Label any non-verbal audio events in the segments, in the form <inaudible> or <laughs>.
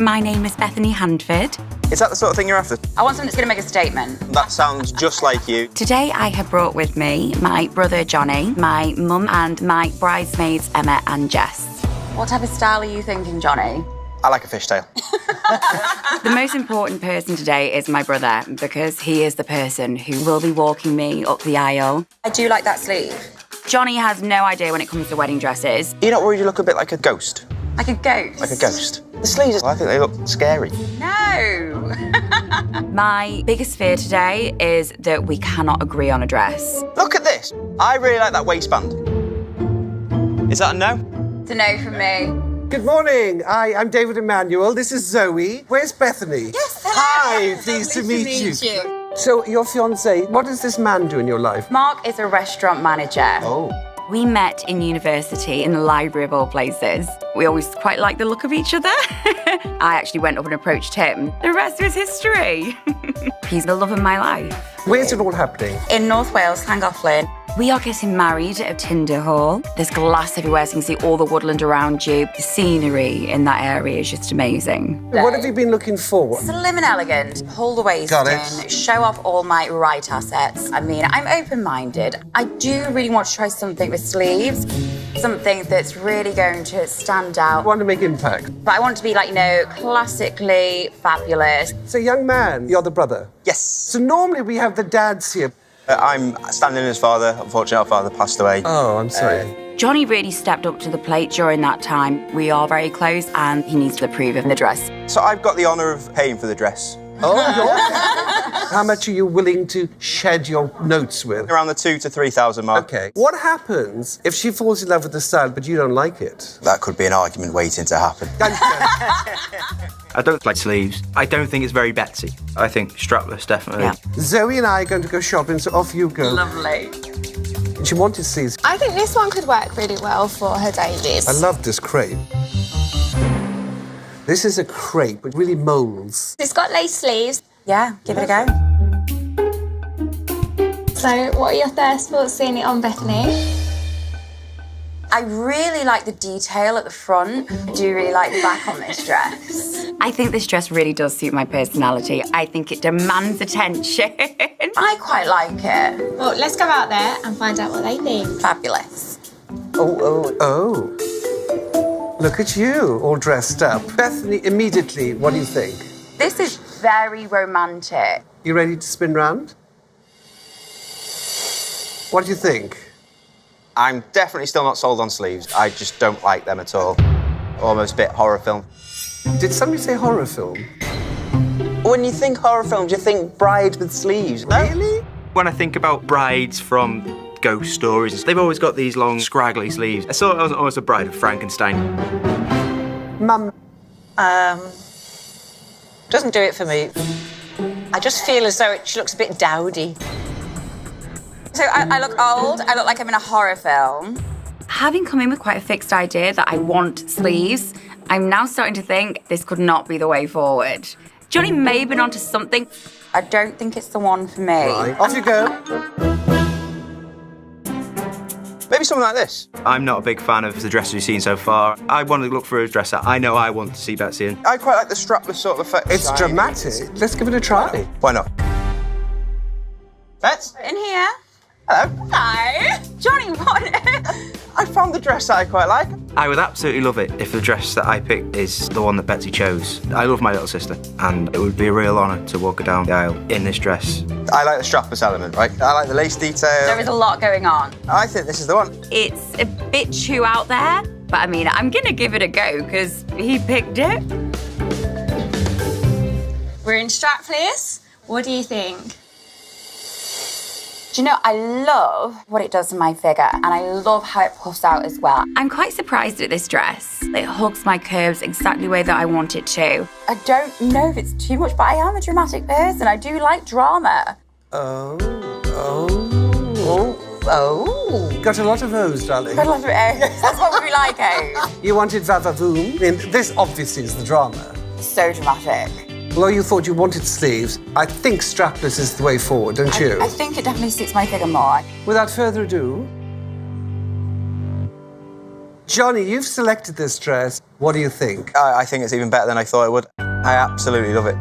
My name is Bethany Handford. Is that the sort of thing you're after? I want something that's going to make a statement. That sounds just like you. Today I have brought with me my brother Johnny, my mum and my bridesmaids Emma and Jess. What type of style are you thinking, Johnny? I like a fishtail. <laughs> The most important person today is my brother because he is the person who will be walking me up the aisle. I do like that sleeve. Johnny has no idea when it comes to wedding dresses. You're not worried you look a bit like a ghost? Like a ghost. Like a ghost? The sleeves, I think they look scary. No. <laughs> My biggest fear today is that we cannot agree on a dress. Look at this. I really like that waistband. Is that a no? it's a no from me. Good morning. Hi, I'm David Emmanuel. This is Zoe. Where's Bethany? Yes, hello. Hi, pleased to meet, you. So, your fiance, what does this man do in your life? Mark is a restaurant manager. Oh. We met in university in the library of all places. We always quite liked the look of each other. <laughs> I actually went up and approached him. The rest was history. <laughs> He's the love of my life. Where's it all happening? In North Wales, Llangollen. We are getting married at Tyn Dwr Hall. There's glass everywhere so you can see all the woodland around you. The scenery in that area is just amazing. What have you been looking for? Slim and elegant, pull the waist Got in, it. show off all my right assets. I mean, I'm open-minded. I do really want to try something with sleeves, something that's really going to stand out. want to make impact. But I want to be like, you know, classically fabulous. So, young man, you're the brother. Yes. So, normally we have the dads here. Uh, I'm standing in as father. Unfortunately, our father passed away. Oh, I'm sorry. Johnny really stepped up to the plate during that time. We are very close and he needs to approve of the dress. So I've got the honour of paying for the dress. Oh, <laughs> you're... How much are you willing to shed your notes with? Around the two to three thousand mark. Okay. What happens if she falls in love with the style but you don't like it? That could be an argument waiting to happen. <laughs> I don't like sleeves. I don't think it's very Betsy. I think strapless, definitely. Yeah. Zoe and I are going to go shopping, so off you go. Lovely. She wanted sleeves. I think this one could work really well for her dailies. I love this crepe. This is a crepe, it really molds. It's got lace sleeves. Yeah, give it a go. So, what are your first thoughts seeing it on Bethany? I really like the detail at the front. I do really like the back on this dress. I think this dress really does suit my personality. I think it demands attention. <laughs> I quite like it. Well, let's go out there and find out what they think. Fabulous. Oh, oh, oh. Look at you, all dressed up. Bethany, immediately, what do you think? This is very romantic. You ready to spin round? What do you think? I'm definitely still not sold on sleeves. I just don't like them at all. Almost a bit horror film. Did somebody say horror film? When you think horror films, you think brides with sleeves. No? Really? When I think about brides from ghost stories, they've always got these long, scraggly sleeves. I saw it was almost a bride of Frankenstein. Mum, um, Doesn't do it for me. I just feel as though it, she looks a bit dowdy. So I, I look old. I look like I'm in a horror film. Having come in with quite a fixed idea that I want sleeves, I'm now starting to think this could not be the way forward. Johnny may have been onto something. I don't think it's the one for me. right, off you go. Maybe something like this. I'm not a big fan of the dresses we've seen so far. I want to look for a dress that I know I want to see Betsy in. I quite like the strapless sort of effect. It's dramatic. Let's give it a try. Why not? Bets? In here. Hello. Hi. Johnny, found the dress that I quite like. I would absolutely love it if the dress that I picked is the one that Betsy chose. I love my little sister, and it would be a real honour to walk her down the aisle in this dress. I like the strapless element, right? I like the lace detail. there is a lot going on. I think this is the one. It's a bit too out there, but I mean, I'm gonna give it a go because he picked it. We're in Strapless. What do you think? Do you know, I love what it does to my figure and I love how it puffs out as well. I'm quite surprised at this dress. It hugs my curves exactly the way that I want it to. I don't know if it's too much, but I am a dramatic person. I do like drama. Oh, oh. Oh, oh. Got a lot of O's, darling. Got a lot of eh, That's what we like, eh? <laughs> You wanted Vavavoom. I mean, this obviously is the drama. So dramatic. Although you thought you wanted sleeves, I think strapless is the way forward, don't you? I think it definitely suits my figure more. Without further ado, Johnny, you've selected this dress. What do you think? I, I think it's even better than I thought it would. I absolutely love it.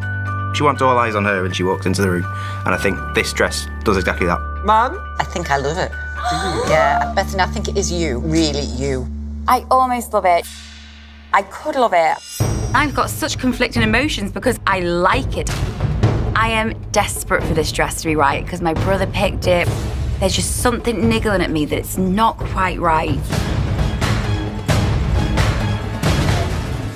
She wants all eyes on her when she walks into the room, and I think this dress does exactly that. Mum? I think I love it. <gasps> Yeah, Bethany, I think it is you, really you. I almost love it. I could love it. I've got such conflicting emotions because I like it. I am desperate for this dress to be right because my brother picked it. There's just something niggling at me that it's not quite right.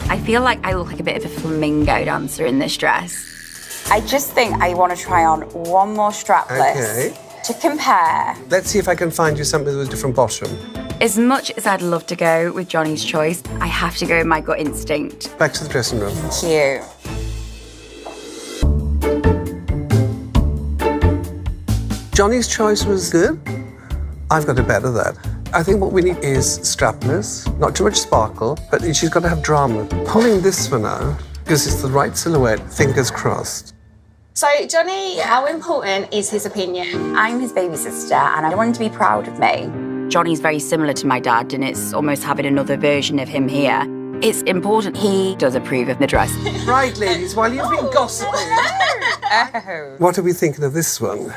I feel like I look like a bit of a flamingo dancer in this dress. I just think I want to try on one more strapless Okay. To compare. Let's see if I can find you something with a different bottom. As much as I'd love to go with Johnny's choice, I have to go with my gut instinct. Back to the dressing room. Cute. Johnny's choice was good. I've got to better that. I think what we need is strapless, not too much sparkle, but she's got to have drama. Pulling this one out, because it's the right silhouette, fingers crossed. So, Johnny, how important is his opinion? I'm his baby sister and I want him to be proud of me. Johnny's very similar to my dad, and it's almost having another version of him here. It's important he does approve of the dress. <laughs> Right, ladies, while you've been oh, gossiping. Oh. What are we thinking of this one?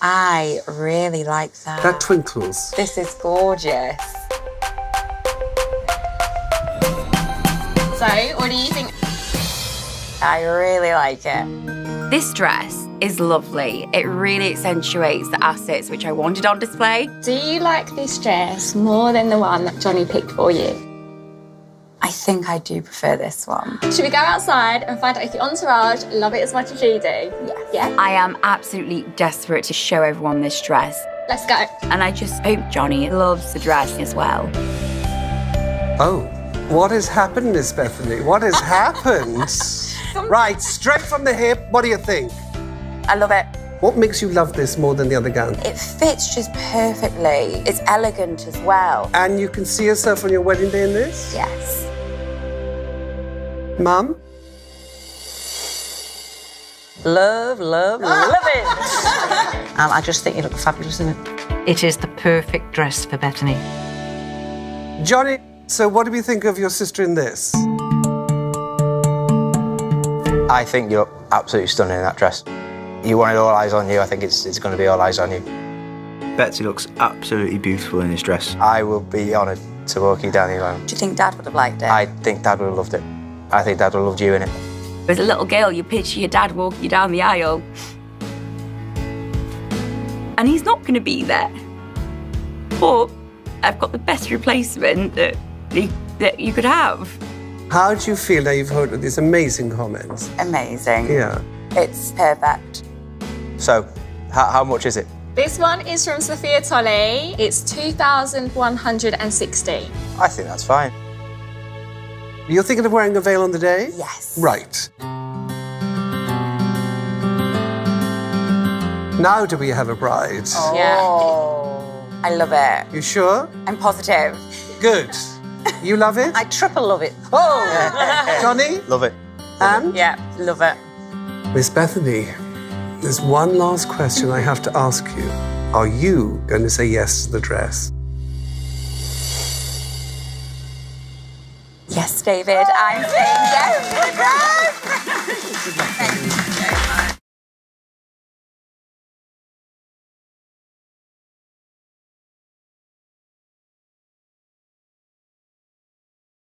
I really like that. That twinkles. This is gorgeous. So, what do you think? I really like it. This dress is lovely. It really accentuates the assets which I wanted on display. Do you like this dress more than the one that Johnny picked for you? I think I do prefer this one. Should we go outside and find out if your entourage love it as much as you do? Yes. Yeah? I am absolutely desperate to show everyone this dress. Let's go. And I just hope Johnny loves the dress as well. Oh, what has happened, Miss Bethany? What has <laughs> happened? Right, straight from the hip, what do you think? I love it. What makes you love this more than the other gown? It fits just perfectly. It's elegant as well. And you can see yourself on your wedding day in this? Yes. Mum? Love, love, love it. <laughs> um, I just think you look fabulous in it. It is the perfect dress for Bethany. Johnny, so what do we think of your sister in this? I think you're absolutely stunning in that dress. You wanted all eyes on you. I think it's, it's going to be all eyes on you. Betsy looks absolutely beautiful in this dress. I will be honoured to walk you down the aisle. Do you think Dad would have liked it? I think Dad would have loved it. I think Dad would have loved you in it. As a little girl, you picture your dad walking you down the aisle. And he's not going to be there. But I've got the best replacement that, he, that you could have. How do you feel that you've heard these amazing comments? Amazing. Yeah. It's perfect. So, how, how much is it? This one is from Sophia Tolli. It's 2,160. I think that's fine. You're thinking of wearing a veil on the day? Yes. Right. Now do we have a bride? Oh. Yeah. Oh, I love it. You sure? I'm positive. Good. You love it? I triple love it. Oh! <laughs> Johnny? Love it. And? Yeah, love it. Miss Bethany, there's one last question I have to ask you. Are you going to say yes to the dress? Yes, David, I'm saying yes to the dress. <laughs>